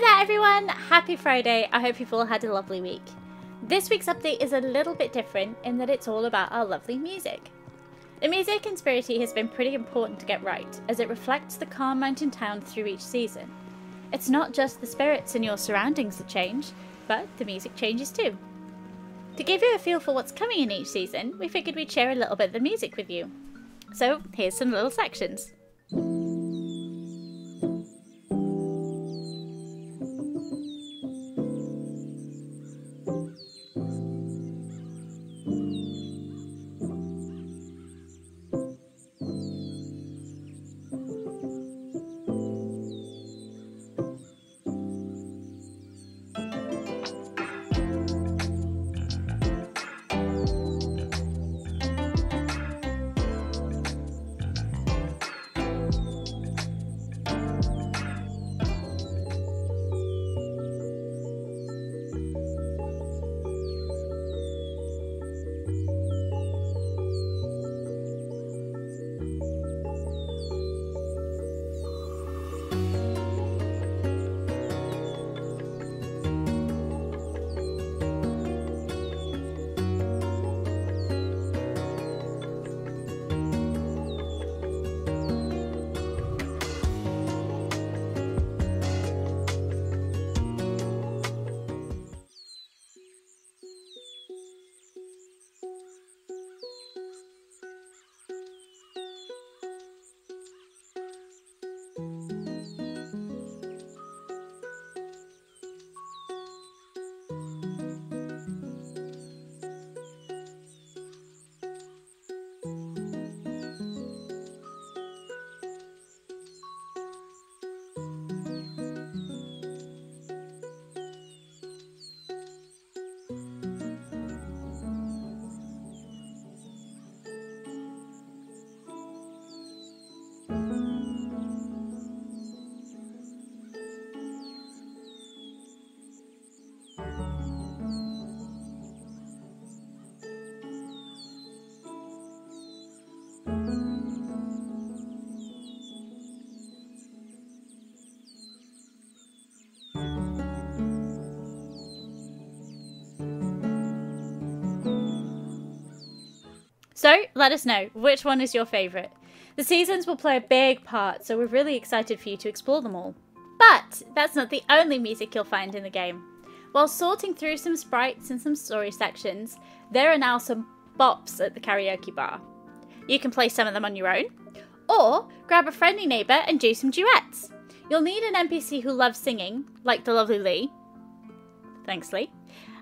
There everyone! Happy Friday. I hope you've all had a lovely week. This week's update is a little bit different in that it's all about our lovely music. The music in Spirittea has been pretty important to get right, as it reflects the calm mountain town through each season. It's not just the spirits and your surroundings that change, but the music changes too. To give you a feel for what's coming in each season, we figured we'd share a little bit of the music with you. So here's some little sections. So let us know which one is your favourite. The seasons will play a big part, so we're really excited for you to explore them all. But that's not the only music you'll find in the game. While sorting through some sprites and some story sections, there are now some bops at the karaoke bar. You can play some of them on your own, or grab a friendly neighbour and do some duets. You'll need an NPC who loves singing, like the lovely Lee. Thanks, Lee.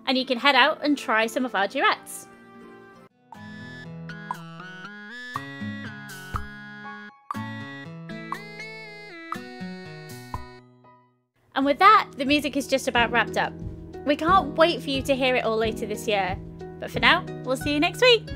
And you can head out and try some of our duets. And with that, the music is just about wrapped up. We can't wait for you to hear it all later this year. But for now, we'll see you next week.